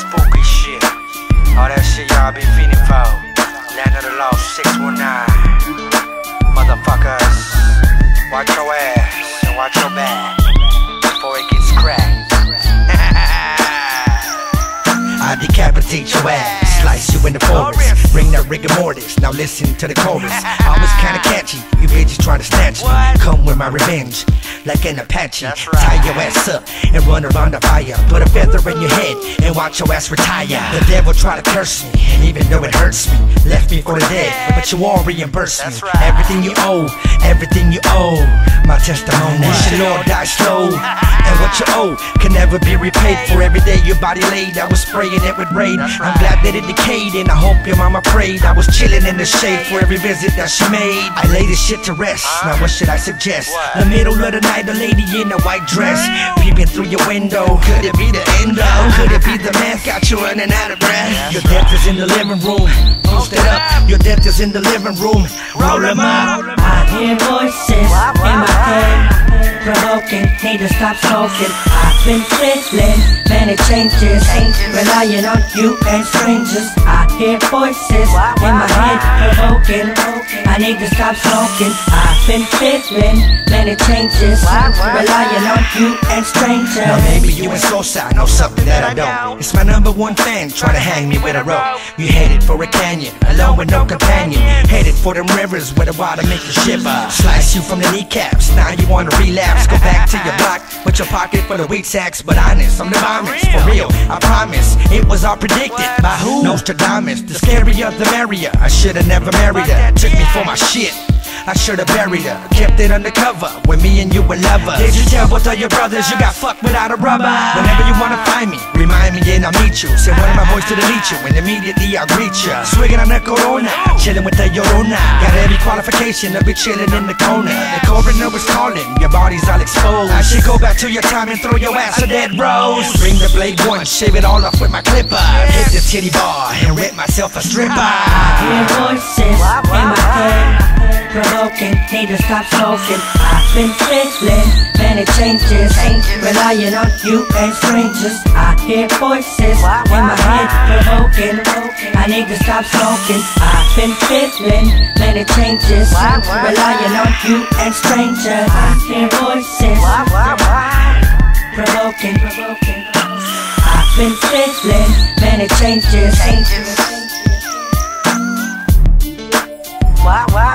spooky shit. All that shit y'all been feeling for. Land of the Lost 619. Motherfuckers, watch your ass and watch your back before it gets cracked. I decapitate your ass, slice you in the forest. Bring that rigor mortis, now listen to the chorus. I was kinda catchy, you bitches trying to snatch me. Come with my revenge, like an Apache. That's right. Tie your ass up and run around the fire. Put a feather in your head and watch your ass retire. The devil try to curse me, and even though it hurts me, left me for the dead. But you all reimburse me. Right. Everything you owe, everything you owe. My testimony, your Lord die slow. What you owe can never be repaid for every day your body laid. I was spraying it with rain. I'm glad that it decayed, and I hope your mama prayed. I was chilling in the shade for every visit that she made. I laid this shit to rest. Now what should I suggest? The middle of the night, a lady in a white dress, peeping through your window. Could it be the endo? Could it be the meth? Got you running out of breath. Your death is in the living room. Post it up. Your death is in the living room. Roll 'em up. I hear voices need to stop smoking. I've been feeling many changes, relying on you and strangers. I hear voices in my head provoking, I need to stop smoking. I've been feeling many changes, relying on you and strangers. Now maybe you and Sosa know something that I don't. It's my number one fan trying to hang me with a rope. You headed for a canyon, alone with no companion. Headed for them rivers where the water make you shiver. Slice you from the kneecaps, now you wanna relapse. Go back to your block with your pocket full of wheat sacks. But honest, I'm the bombers, for real, I promise. It was all predicted by who? Nostradamus, the scarier the merrier. I should've never married her, took me for my shit. I should've buried her, kept it undercover when me and you were lovers. Did you tell both of your brothers you got fucked without a rubber? Whenever you wanna find me, remind me and I'll meet you. Send one of my boys to delete you, and immediately I'll greet you. Swigging on the Corona, chilling with the Llorona. Qualification to be chilling in the corner. The coroner was calling, your body's all exposed. I should go back to your time and throw your ass a dead rose. Bring the blade once, shave it all off with my clipper. Hit the titty bar and rip myself a stripper. hear voices in my head provoking, need to stop smoking. I've been feeling many changes, relying on you and strangers. I hear voices in my head provoking, I need to stop smoking. I've been feeling many changes, relying on you and strangers. I hear voices Why, why, why? provoking, I've been feeling many changes. Why, why, why?